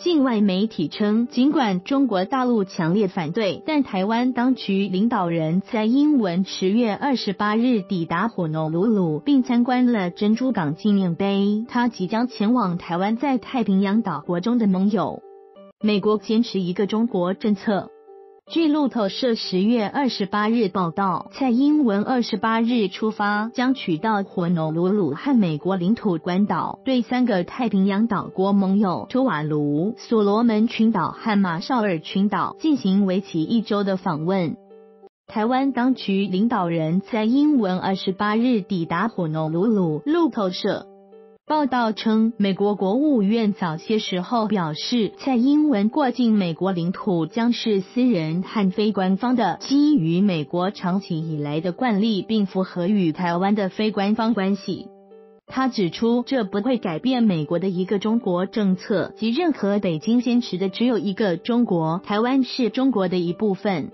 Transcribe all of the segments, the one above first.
境外媒体称，尽管中国大陆强烈反对，但台湾当局领导人在英文十月二十八日抵达火奴鲁鲁，并参观了珍珠港纪念碑。他即将前往台湾在太平洋岛国中的盟友。美国坚持一个中国政策。据路透社十月二十八日报道，蔡英文二十八日出发，将取道火奴鲁鲁和美国领土关岛，对三个太平洋岛国盟友图瓦卢、所罗门群岛和马绍尔群岛进行为期一周的访问。台湾当局领导人在英文二十八日抵达火奴鲁鲁，路透社。报道称，美国国务院早些时候表示，蔡英文过境美国领土将是私人和非官方的，基于美国长期以来的惯例，并符合与台湾的非官方关系。他指出，这不会改变美国的一个中国政策及任何北京坚持的只有一个中国，台湾是中国的一部分。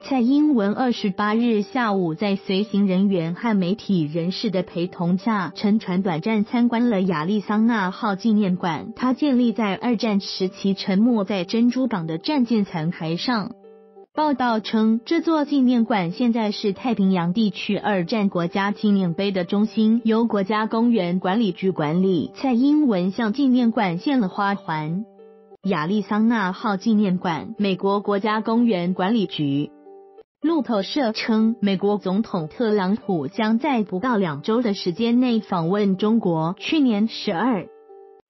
蔡英文二十八日下午在随行人员和媒体人士的陪同下，乘船短暂参观了亚利桑那号纪念馆。它建立在二战时期沉没在珍珠港的战舰残骸上。报道称，这座纪念馆现在是太平洋地区二战国家纪念碑的中心，由国家公园管理局管理。蔡英文向纪念馆献了花环。亚利桑那号纪念馆，美国国家公园管理局。路透社称，美国总统特朗普将在不到两周的时间内访问中国。去年十二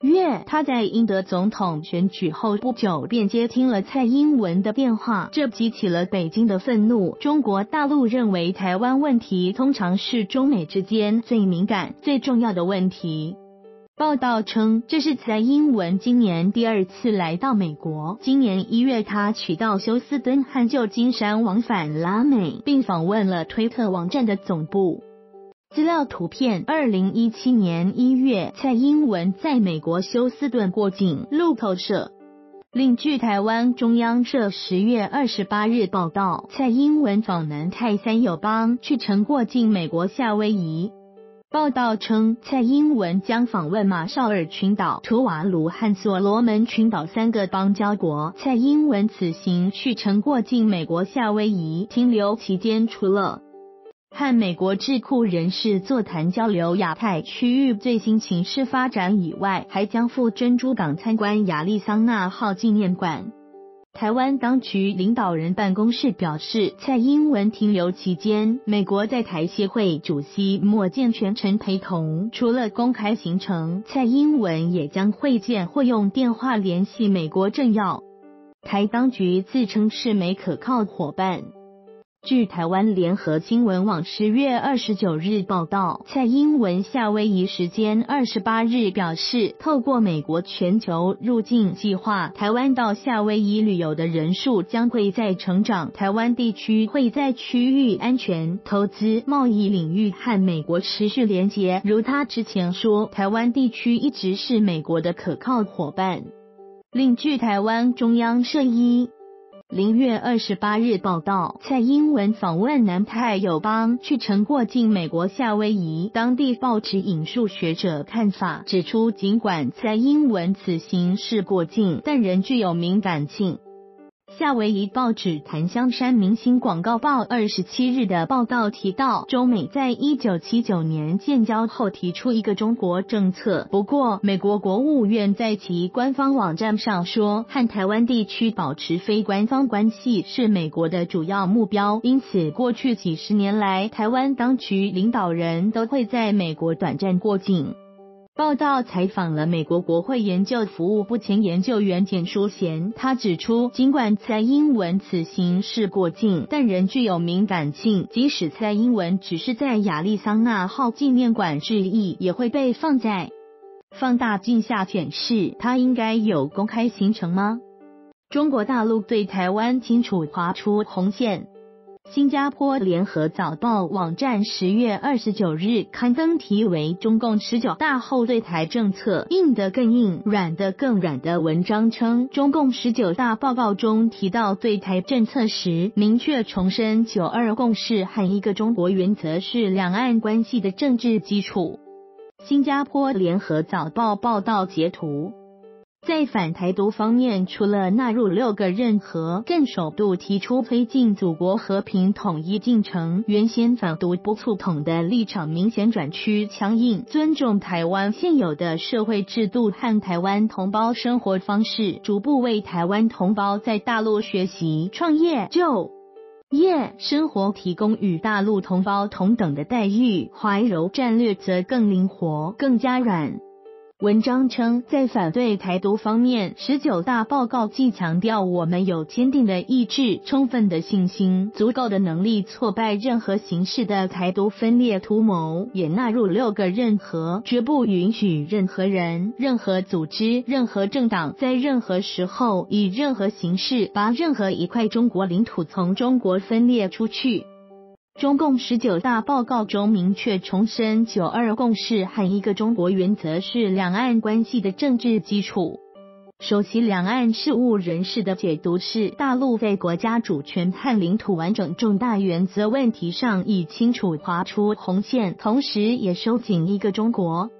月，他在英德总统选举后不久便接听了蔡英文的电话，这激起了北京的愤怒。中国大陆认为，台湾问题通常是中美之间最敏感、最重要的问题。报道称，这是蔡英文今年第二次来到美国。今年一月，他取道休斯敦和旧金山往返拉美，并访问了推特网站的总部。资料图片：二零一七年一月，蔡英文在美国休斯顿过境。路透社。另据台湾中央社十月二十八日报道，蔡英文访南太三友邦，去乘过境美国夏威夷。报道称，蔡英文将访问马绍尔群岛、图瓦卢和所罗门群岛三个邦交国。蔡英文此行去程过境美国夏威夷，停留期间除了和美国智库人士座谈交流亚太区域最新情势发展以外，还将赴珍珠港参观亚利桑那号纪念馆。台湾当局领导人办公室表示，蔡英文停留期间，美国在台协会主席莫建全程陪同。除了公开行程，蔡英文也将会见或用电话联系美国政要。台当局自称是美可靠伙伴。据台湾联合新闻网十月二十九日报道，蔡英文夏威夷时间二十八日表示，透过美国全球入境计划，台湾到夏威夷旅游的人数将会在成长。台湾地区会在区域安全、投资、贸易领域和美国持续连结。如他之前说，台湾地区一直是美国的可靠伙伴。另据台湾中央社一。零月二十八日报道，蔡英文访问南太友邦，去程过境美国夏威夷。当地报纸引述学者看法，指出，尽管蔡英文此行是过境，但仍具有敏感性。夏威夷报纸《檀香山明星广告报》二十七日的报道提到，中美在一九七九年建交后提出一个中国政策。不过，美国国务院在其官方网站上说，和台湾地区保持非官方关系是美国的主要目标。因此，过去几十年来，台湾当局领导人都会在美国短暂过境。报道采访了美国国会研究服务部前研究员简淑贤，他指出，尽管蔡英文此行是过境，但仍具有敏感性。即使蔡英文只是在亚利桑那号纪念馆致意，也会被放在放大镜下检视。他应该有公开行程吗？中国大陆对台湾清楚划出红线。新加坡联合早报网站十月二十九日刊登题为《中共十九大后对台政策硬的更硬，软的更软》的文章称，中共十九大报告中提到对台政策时，明确重申九二共识和一个中国原则是两岸关系的政治基础。新加坡联合早报报道截图。在反台独方面，除了纳入六个任何，更首度提出推进祖国和平统一进程，原先反独不促统的立场明显转趋强硬，尊重台湾现有的社会制度和台湾同胞生活方式，逐步为台湾同胞在大陆学习、创业、就业、生活提供与大陆同胞同等的待遇。怀柔战略则更灵活、更加软。文章称，在反对台独方面，十九大报告既强调我们有坚定的意志、充分的信心、足够的能力挫败任何形式的台独分裂图谋，也纳入六个任何，绝不允许任何人、任何组织、任何政党在任何时候以任何形式把任何一块中国领土从中国分裂出去。中共十九大报告中明确重申，九二共识和一个中国原则是两岸关系的政治基础。首席两岸事务人士的解读是，大陆在国家主权和领土完整重大原则问题上已清楚划出红线，同时也收紧一个中国。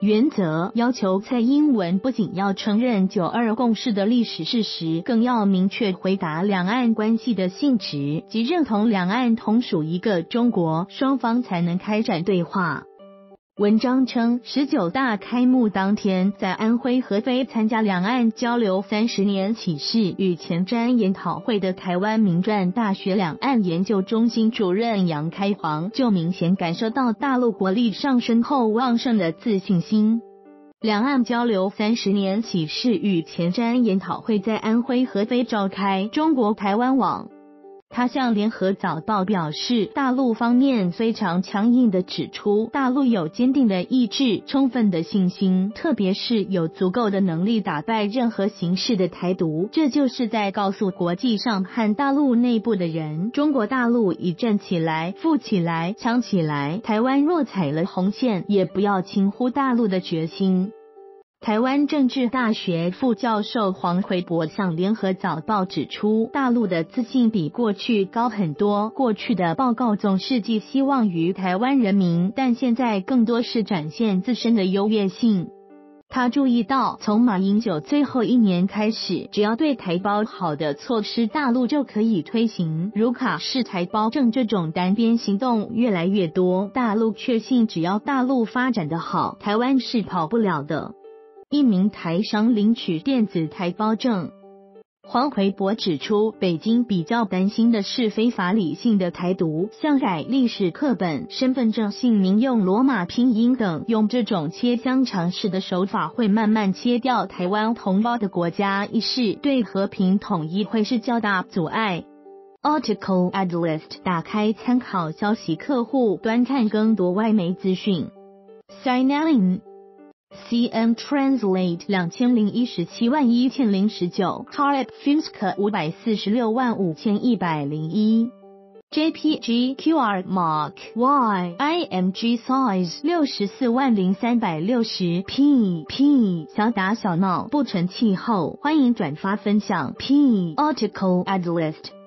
原则要求蔡英文不仅要承认九二共识的历史事实，更要明确回答两岸关系的性质及认同两岸同属一个中国，双方才能开展对话。文章称，十九大开幕当天，在安徽合肥参加两岸交流三十年启示与前瞻研讨会的台湾民传大学两岸研究中心主任杨开煌，就明显感受到大陆国力上升后旺盛的自信心。两岸交流三十年启示与前瞻研讨会在安徽合肥召开，中国台湾网。他向联合早报表示，大陆方面非常强硬的指出，大陆有坚定的意志、充分的信心，特别是有足够的能力打败任何形式的台独。这就是在告诉国际上和大陆内部的人，中国大陆已站起来、富起来、强起来。台湾若踩了红线，也不要轻忽大陆的决心。台湾政治大学副教授黄奎博向联合早报指出，大陆的自信比过去高很多。过去的报告总是寄希望于台湾人民，但现在更多是展现自身的优越性。他注意到，从马英九最后一年开始，只要对台胞好的措施，大陆就可以推行，如卡式台胞证这种单边行动越来越多。大陆确信，只要大陆发展的好，台湾是跑不了的。一名台商领取电子台胞证，黄奎博指出，北京比较担心的是非法理性的台独，像改历史课本、身份证姓名用罗马拼音等，用这种切香肠式的手法，会慢慢切掉台湾同胞的国家意识，对和平统一会是较大阻碍。Article a d l i s t 打开参考消息客户端看更多外媒资讯。Signaling。CM Translate 两千零一十七万一千零十九，Carp Fisk 五百四十六万五千一百零一，JPG QR Mark Y IMG Size 六十四万零三百六十 P P 小打小闹不成气候，欢迎转发分享 P Article a d l i s t